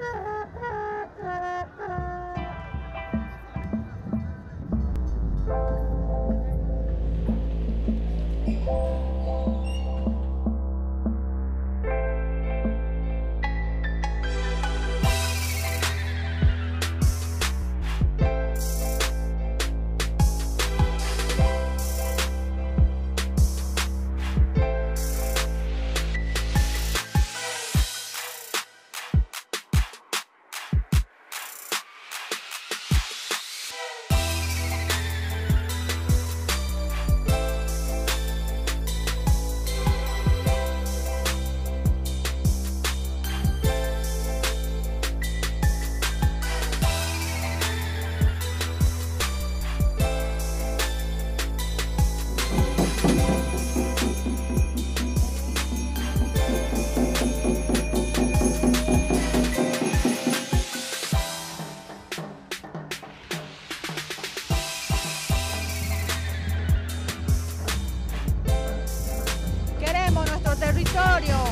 啊。Osorio.